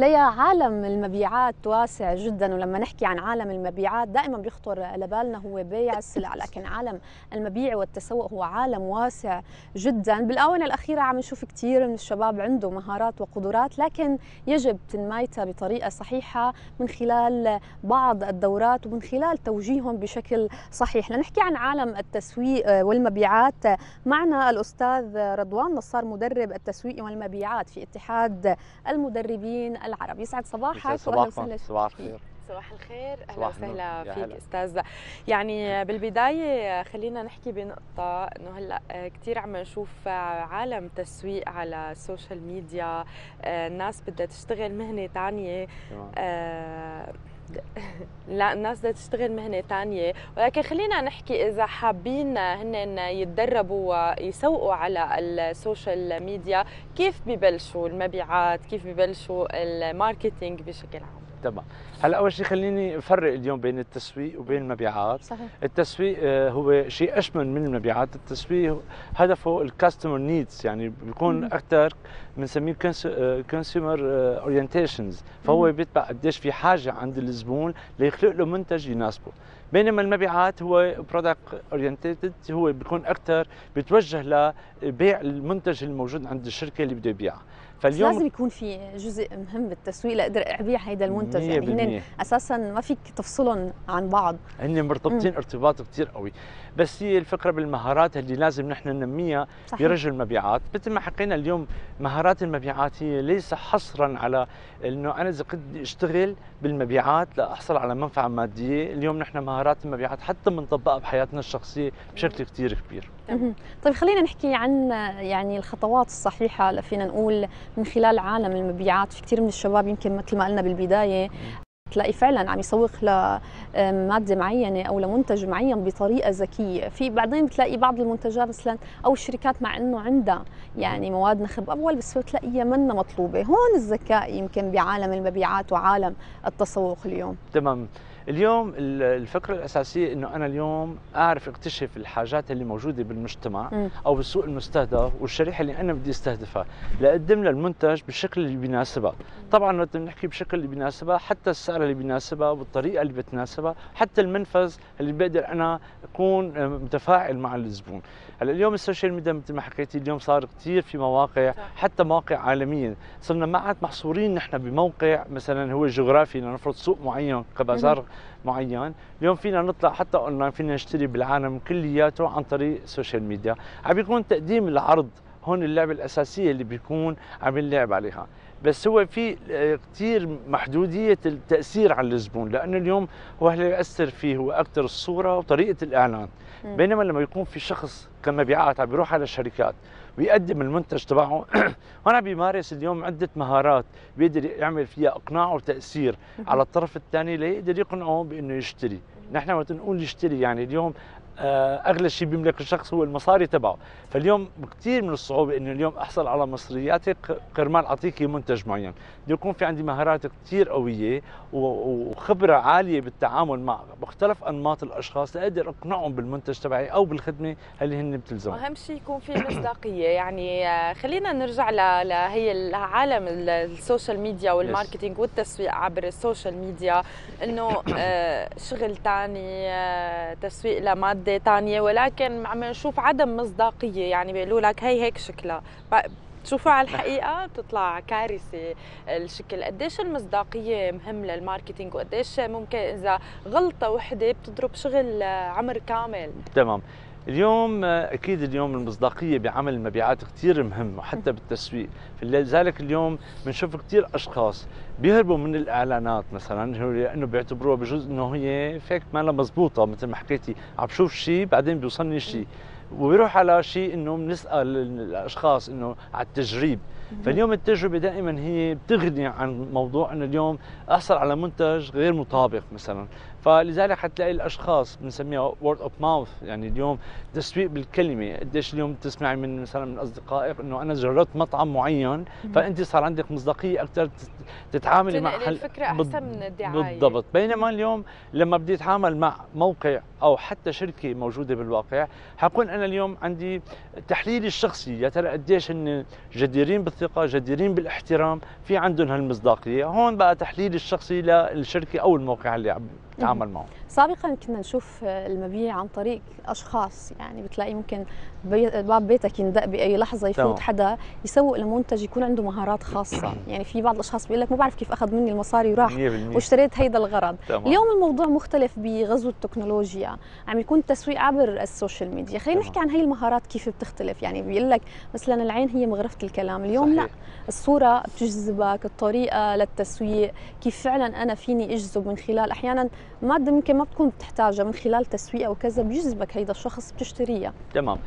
ليا عالم المبيعات واسع جدا ولما نحكي عن عالم المبيعات دائما بيخطر لبالنا هو بيع السلع لكن عالم المبيع والتسوق هو عالم واسع جدا. بالآونة الأخيرة عم نشوف كثير من الشباب عنده مهارات وقدرات لكن يجب تنميتها بطريقة صحيحة من خلال بعض الدورات ومن خلال توجيههم بشكل صحيح. لنحكي عن عالم التسويق والمبيعات معنا الأستاذ رضوان نصار مدرب التسويق والمبيعات في اتحاد المدربين العرب يسعد صباحك. واهلا وسهلا صباح الخير. صباح الخير. أهلا وسهلا فيك هلا. أستاذ يعني بالبداية خلينا نحكي بنقطة إنه هلأ كثير عم نشوف عالم تسويق على السوشيال ميديا الناس بدها تشتغل مهنة ثانية. لا الناس بدها تشتغل مهنة ثانية ولكن خلينا نحكي إذا حابين هن يتدربوا ويسوقوا على السوشيال ميديا كيف ببلشوا المبيعات؟ كيف ببلشوا ال marketing بشكل عام؟ تمام هلا أول شيء خليني أفرق اليوم بين التسويق وبين المبيعات. صحيح. التسويق آه، هو شيء اشمل من المبيعات. التسويق هدفه ال customer needs يعني بيكون. أكثر بنسميه consumer orientations فهو مم. بيتبع قديش في حاجة عند الزبون ليخلق له منتج يناسبه. بينما المبيعات هو product oriented هو بيكون أكثر بيتوجه لبيع المنتج الموجود عند الشركة اللي بده يبيعها بس لازم فاليوم يكون في جزء مهم بالتسويق لأقدر أبيع هيدا المنتج يعني هن 100% أساسا ما فيك تفصلهم عن بعض. هن مرتبطين ارتباط كثير قوي. بس هي الفكرة بالمهارات اللي لازم نحن ننميها برجل المبيعات. مثل ما حكينا اليوم مهارات المبيعات هي ليس حصرا على إنه أنا إذا كنت بدي أشتغل بالمبيعات لاحصل على منفعة مادية. اليوم نحن مهارات المبيعات حتى بنطبقها بحياتنا الشخصية بشكل كثير كبير. مهم. طيب خلينا نحكي عن يعني الخطوات الصحيحة اللي فينا نقول من خلال عالم المبيعات. في كثير من الشباب يمكن مثل ما قلنا بالبداية تلاقي فعلا عم يسوق لمادة معينة أو لمنتج معين بطريقة ذكية. في بعدين بتلاقي بعض المنتجات مثلا أو الشركات مع أنه عندها يعني مواد نخب أول بس بتلاقيها منا مطلوبة. هون الذكاء يمكن بعالم المبيعات وعالم التسوق اليوم. تمام. اليوم ال- الفكرة الأساسية إنه أنا اليوم أعرف أكتشف الحاجات اللي موجودة بالمجتمع مم. أو بالسوق المستهدف والشريحة اللي أنا بدي أستهدفها لأقدم لها المنتج بالشكل اللي بيناسبها طبعا وقت بنحكي بالشكل اللي بيناسبها حتى السعر اللي بيناسبها والطريقة اللي بتناسبها حتى المنفذ اللي بقدر أنا أكون آه، متفاعل مع الزبون هلأ اليوم ال social media مثل ما حكيتي اليوم صار كثير في مواقع. حتى مواقع عالمية صرنا ما عاد محصورين نحن بموقع مثلا هو جغرافي لنفرض سوق معين كبازار معين. اليوم فينا نطلع حتى أونلاين فينا نشتري بالعالم كلياته عن طريق ال social media عم بيكون تقديم العرض هون اللعبة الأساسية اللي بيكون عم نلعب عليها. بس هو في آه، كثير محدودية التأثير على الزبون لأنه اليوم هو اللي يأثر فيه هو أكثر الصورة وطريقة الإعلان. بينما لما يكون في شخص كمبيعات عم بيروح على الشركات ويقدم المنتج تبعه. عم بيمارس اليوم عدة مهارات بيقدر يعمل فيها إقناع وتأثير على الطرف الثاني ليقدر يقنعه بإنه يشتري. نحن وقت نقول يشتري يعني اليوم أغلى شيء بيملك الشخص هو المصاري تبعه. فاليوم كثير من الصعوبة إنه اليوم أحصل على مصرياتي كرمال اعطيكي منتج معين. بده يكون في عندي مهارات كثير قوية وخبرة عالية بالتعامل مع مختلف أنماط الأشخاص لأقدر أقنعهم بالمنتج تبعي أو بالخدمة اللي هن بتلزمهم. وأهم شيء يكون في مصداقية. يعني آه، خلينا نرجع لهي عالم ال social media وال marketing والتسويق عبر ال social media. إنه آه، شغل ثاني تسويق لمادة ثانية ولكن عم نشوف عدم مصداقية. يعني بيقولوا لك هي هيك شكلها. بتشوفها على الحقيقة بتطلع كارثة الشكل. قديش المصداقية مهم للماركتينج وقديش ممكن إذا غلطة وحدة بتضرب شغل عمر كامل؟ تمام. اليوم آه، أكيد اليوم المصداقية بعمل المبيعات كثير مهم وحتى بالتسويق. فلذلك اليوم بنشوف كثير أشخاص بيهربوا من الإعلانات مثلا هو لأنه بيعتبروها بجوز إنه هي فيك ما لها مزبوطه مثل ما حكيتي. عم بشوف شيء بعدين بيوصلني شيء وبيروح على شيء إنه بنسال الأشخاص إنه على التجريب. فاليوم التجربة دائما هي بتغني عن موضوع إنه اليوم احصل على منتج غير مطابق مثلا. فلذلك حتلاقي الأشخاص بنسميها word of mouth يعني اليوم تسويق بالكلمة قديش اليوم تسمعي من مثلا من أصدقائك إنه أنا جربت مطعم معين فأنت صار عندك مصداقية أكثر تتعاملي مع حل الفكرة أحسن من الدعاية. بالضبط. بينما اليوم لما بدي أتعامل مع موقع أو حتى شركة موجودة بالواقع حكون أنا اليوم عندي تحليلي الشخصي. يا ترى قديش هن جديرين بالثقة جديرين بالاحترام في عندهم هالمصداقية. هون بقى تحليلي الشخصي للشركة أو الموقع اللي عم بتعامل معه سابقا كنا نشوف المبيع عن طريق أشخاص يعني بتلاقي ممكن بي باب بيتك يندق بأي لحظة يفوت طبعا. حدا يسوق لمنتج يكون عنده مهارات خاصة. يعني في بعض الأشخاص بيقول لك ما بعرف كيف أخذ مني المصاري وراح واشتريت هيدا الغرض. طبعا. اليوم الموضوع مختلف بغزو التكنولوجيا. عم يكون التسويق عبر ال social media. خلينا نحكي عن هي المهارات كيف بتختلف. يعني بيقول لك مثلا العين هي مغرفة الكلام. اليوم صحيح. لا الصورة بتجذبك الطريقة للتسويق كيف فعلا أنا فيني أجذب من خلال أحيانا ماده ممكن ما بتكون بتحتاجها من خلال تسويق أو كذا بيجذبك هيدا الشخص بتشتريها. تمام.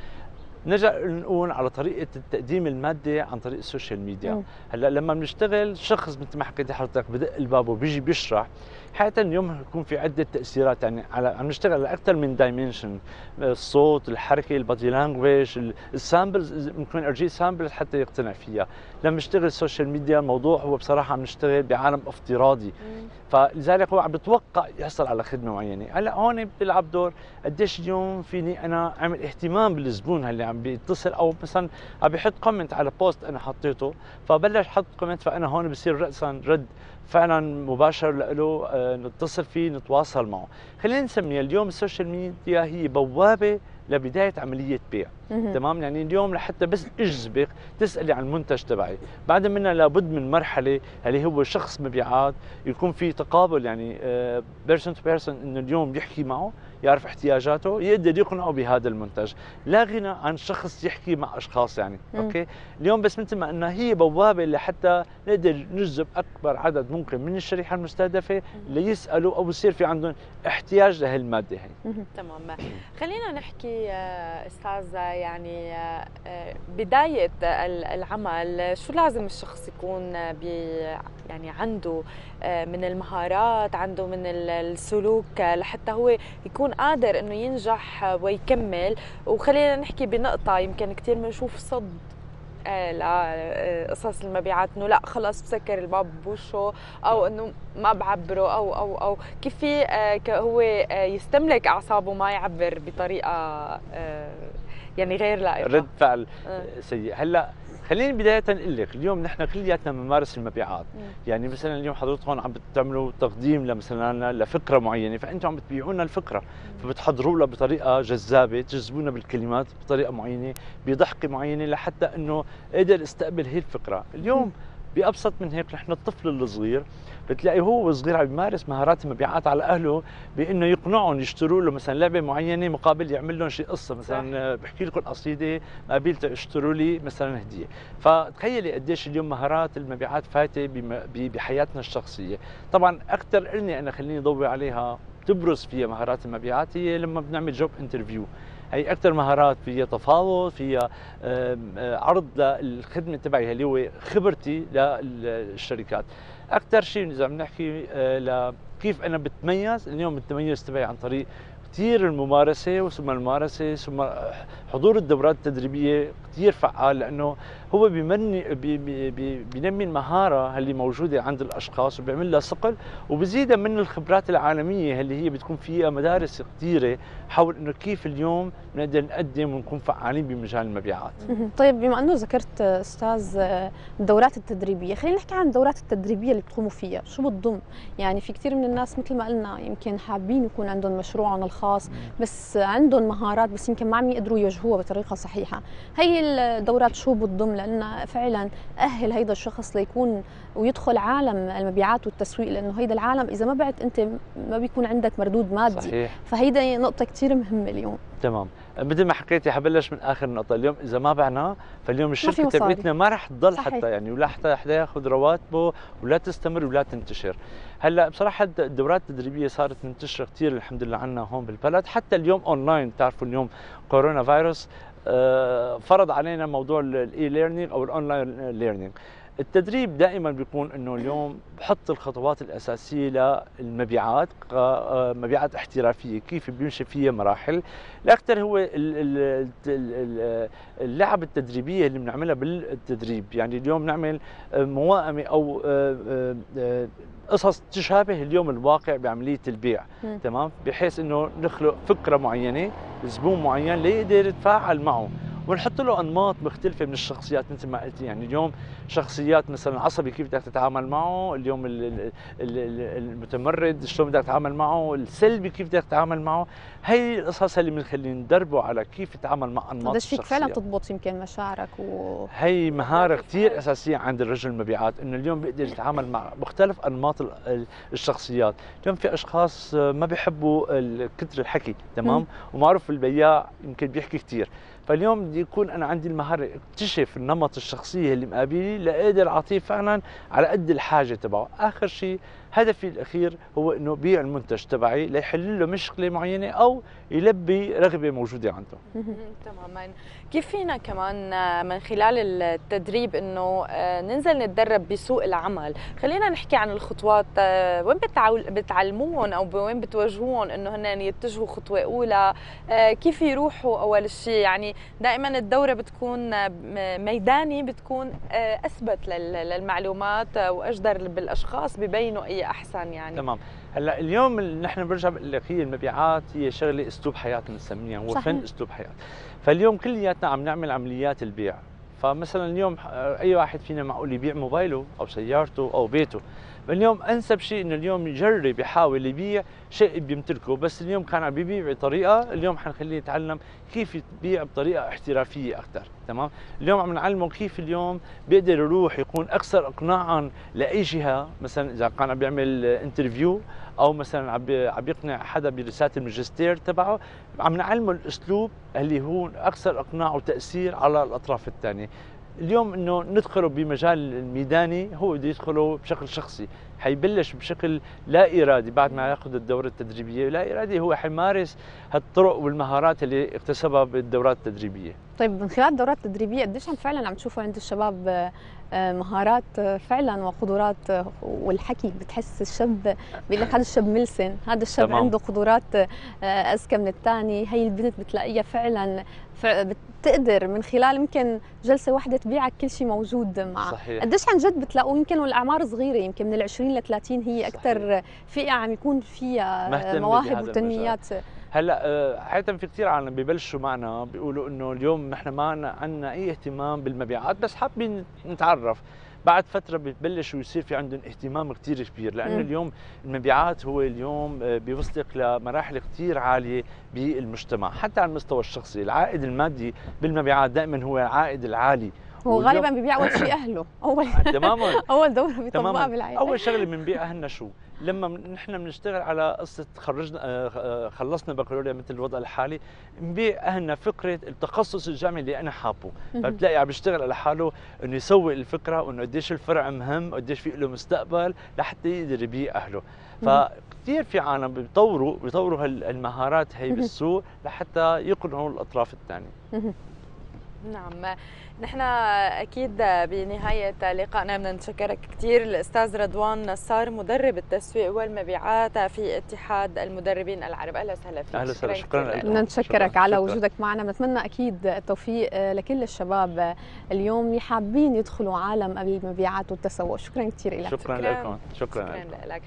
نرجع نقول على طريقة تقديم الماده عن طريق ال social media. هلأ لما بنشتغل شخص مثل ما حكيتي حضرتك بدق الباب وبيجي بيشرح حقيقه اليوم يكون في عدة تأثيرات يعني على عم نشتغل على أكثر من dimension الصوت الحركة ال body language ال samples ممكن أرجي samples حتى يقتنع فيها. لما نشتغل ال social media الموضوع هو بصراحة عم نشتغل بعالم افتراضي. فلذلك هو عم بتوقع يحصل على خدمة معينة. هلأ هون بيلعب دور قديش اليوم فيني أنا أعمل اهتمام بالزبون اللي عم بيتصل أو مثلا عم بيحط comment على post أنا حطيته فبلش حط comment فأنا هون بصير رأسا رد. فعلا مباشر له آه، نتصل فيه نتواصل معه. خلينا نسميها اليوم ال social media هي بوابة لبداية عملية بيع. تمام؟ يعني اليوم لحتى بس اجذبك تسألي عن المنتج تبعي. بعد منها لابد من مرحلة اللي هو شخص مبيعات يكون في تقابل يعني person to person إنه اليوم يحكي معه يعرف احتياجاته يقدر يقنعه بهذا المنتج. لا غنى عن شخص يحكي مع أشخاص يعني. م. okay؟ اليوم بس مثل ما انها هي بوابة لحتى نقدر نجذب أكبر عدد ممكن من الشريحة المستهدفة ليسألوا أو يصير في عندهم احتياج لهالمادة هي. تمام. خلينا نحكي آه، أستاذ يعني بداية العمل شو لازم الشخص يكون بي يعني عنده من المهارات عنده من السلوك لحتى هو يكون قادر إنه ينجح ويكمل. وخلينا نحكي بنقطة يمكن كثير بنشوف صد لقصص المبيعات إنه لا خلص بسكر الباب بوشه أو إنه ما بعبره أو أو أو كيف في هو يستملك أعصابه ما يعبر بطريقة يعني غير لائقة رد فعل. سيء هلأ خليني بداية أقول لك اليوم نحن كلياتنا بنمارس المبيعات، مم. يعني مثلا اليوم حضرتك هون عم بتعملوا تقديم لمثلا لفكرة معينة فأنتم عم بتبيعوا لنا مم. فبتحضروا لها بطريقة جذابة، تجذبونا بالكلمات بطريقة معينة، بضحكة معينة لحتى إنه أقدر استقبل هي الفكرة، اليوم مم. بأبسط من هيك نحن الطفل الصغير بتلاقي هو صغير عم يمارس مهارات المبيعات على أهله بإنه يقنعهم يشتروا له مثلا لعبة معينة مقابل يعمل لهم شيء قصة مثلا بحكي لكم قصيده مقابل اشتروا لي مثلا هدية. فتخيلي قديش اليوم مهارات المبيعات فايتة بحياتنا الشخصية. طبعا أكثر اني أنا خليني ضوي عليها تبرز فيها مهارات المبيعات هي لما بنعمل جوب انترفيو هي أكثر مهارات فيها تفاوض فيها عرض للخدمة تبعي اللي هو خبرتي للشركات. أكثر شيء إذا عم نحكي آه، كيف أنا بتميز اليوم التميز تبعي عن طريق كثير الممارسة ثم الممارسة ثم حضور الدورات التدريبية كثير فعال لأنه هو بيمني بي بي بينمي المهارة اللي موجودة عند الأشخاص وبيعمل لها صقل وبزيدها من الخبرات العالمية اللي هي بتكون فيها مدارس كثيرة حول إنه كيف اليوم بنقدر نقدم ونكون فعالين بمجال المبيعات. طيب بما إنه ذكرت أستاذ الدورات التدريبية، خلينا نحكي عن الدورات التدريبية اللي بتقوموا فيها، شو بتضم؟ يعني في كثير من الناس مثل ما قلنا يمكن حابين يكون عندهم مشروعهم الخاص بس عندهم مهارات بس يمكن ما عم يقدروا يواجهوها بطريقة صحيحة، هي الدورات شو بتضم لانها فعلا أهل هيدا الشخص ليكون ويدخل عالم المبيعات والتسويق لأنه هيدا العالم إذا ما بعت أنت ما بيكون عندك مردود مادي. صحيح. فهيدا نقطة كثير مهمة اليوم. تمام. مثل ما حكيتي حبلش من آخر نقطة اليوم إذا ما بعنا فاليوم الشركة تبعتنا ما رح تضل صحيح. حتى يعني ولا حتى حدا ياخذ رواتبه ولا تستمر ولا تنتشر. هلأ بصراحة الدورات التدريبية صارت منتشرة كثير الحمد لله عنا هون بالبلد. حتى اليوم اونلاين بتعرفوا اليوم كورونا فيروس فرض علينا موضوع ال e-learning أو ال online learning التدريب دائما بيكون إنه اليوم بحط الخطوات الأساسية للمبيعات مبيعات احترافية كيف بيمشي فيها مراحل. الاكثر هو اللعب التدريبية اللي بنعملها بالتدريب. يعني اليوم نعمل موائمه أو قصص تشابه اليوم الواقع بعملية البيع. م. تمام؟ بحيث إنه نخلق فكرة معينة زبون معين ليقدر يتفاعل معه. ونحط له أنماط مختلفة من الشخصيات مثل ما قلت يعني اليوم شخصيات مثلا عصبي كيف بدك تتعامل معه؟ اليوم المتمرد شلون بدك تتعامل معه؟ السلبي كيف بدك تتعامل معه؟ هي القصص اللي بنخليه ندربه على كيف يتعامل مع أنماط الشخصيات فيك فعلا تضبط يمكن مشاعرك و هي مهارة كثير أساسية عند الرجل المبيعات إنه اليوم بيقدر يتعامل مع مختلف أنماط الشخصيات. اليوم في أشخاص ما بيحبوا كثر الحكي تمام؟ ومعروف البياع يمكن بيحكي كثير فاليوم بدي يكون أنا عندي المهارة اكتشف النمط الشخصية اللي مقابلي لاقدر أعطيه فعلا على قد الحاجة تبعه. آخر شيء هدفي الأخير هو إنه بيع المنتج تبعي ليحل له مشكلة معينة أو يلبي رغبة موجودة عنده. تماما. كيف فينا كمان آه، من خلال التدريب إنه آه، ننزل نتدرب بسوق العمل؟ خلينا نحكي عن الخطوات آه، وين بتعلموهم أو وين بتوجهوهم إنه هن يتجهوا خطوة أولى؟ كيف يروحوا؟ أول شيء يعني دائما الدورة بتكون ميداني بتكون أثبت للمعلومات وأجدر بالأشخاص ببينوا أي أحسن يعني. تمام. هلأ اليوم نحن برجع بقول لك هي المبيعات هي شغلة أسلوب حياة بنسميها هو فن أسلوب حياة. فاليوم كلياتنا عم نعمل عمليات البيع. فمثلا اليوم أي واحد فينا معقول يبيع موبايله أو سيارته أو بيته. اليوم أنسب شيء إنه اليوم يجرب يحاول يبيع شيء بيمتلكه بس اليوم كان عم يبيع بطريقة اليوم حنخليه يتعلم كيف يبيع بطريقة احترافية أكثر تمام؟ اليوم عم نعلمه كيف اليوم بيقدر يروح يكون أكثر اقناعا لأي جهة مثلا إذا كان عم بيعمل انترفيو أو مثلا عم عم يقنع حدا برسالة الماجستير تبعه عم نعلمه الأسلوب اللي هو أكثر إقناع وتأثير على الأطراف الثانية. اليوم إنه ندخله بمجال الميداني هو بده يدخله بشكل شخصي. حيبلش بشكل لا إرادي بعد ما يأخذ الدورة التدريبية. لا إرادي هو حيمارس هالطرق والمهارات اللي اكتسبها بالدورات التدريبية. طيب من خلال الدورات التدريبية قديش فعلا عم تشوفوا عند الشباب آه، مهارات آه، فعلا وقدرات آه، والحكي بتحس الشاب بيقول لك هذا الشاب ملسن هذا الشاب تمام. عنده قدرات أذكى من الثاني هي البنت بتلاقيها فعلا بتقدر من خلال يمكن جلسة واحدة تبيعك كل شيء موجود معها صحيح. قديش عن جد بتلاقوا يمكن والأعمار صغيرة يمكن من ال 20 ل 30 هي أكثر فئة عم يكون فيها مواهب وتنميات هلأ آه، عاده في كثير عالم ببلشوا معنا بيقولوا إنه اليوم نحن ما عندنا أي اهتمام بالمبيعات بس حابين نتعرف. بعد فترة بتبلش ويصير في عندهم اهتمام كثير كبير لأنه اليوم المبيعات هو اليوم آه، بيوصلك لمراحل كثير عالية بالمجتمع حتى على المستوى الشخصي. العائد المادي بالمبيعات دائما هو العائد العالي. هو غالبا بيبيع أول شيء أهله. اول تماما. أول دورة بيطبقها بالعائله أول شغلة بنبيع اهلنا شو؟ لما نحن بنشتغل على قصة خرجنا آه، آه، خلصنا بكالوريا مثل الوضع الحالي نبيع اهلنا فكرة التخصص الجامعي اللي أنا حابه. فبتلاقي عم بيشتغل على حاله إنه يسوق الفكرة وإنه قديش الفرع مهم قديش في له مستقبل لحتى يقدر يبيع أهله. فكثير في عالم بيطوروا بيطوروا هالمهارات هي بالسوق لحتى يقنعوا الأطراف الثانية. نعم. نحن أكيد بنهاية لقائنا بدنا نشكرك كثير الأستاذ رضوان نصار مدرب التسويق والمبيعات في اتحاد المدربين العرب. أهلا وسهلا فيك. أهلا وسهلا. شكرا لك. بدنا نشكرك على وجودك معنا. بنتمنى أكيد التوفيق لكل الشباب اليوم اللي حابين يدخلوا عالم المبيعات والتسوق. شكرا كثير لك. شكرا, شكرا. لكم. شكرا, شكرا لك.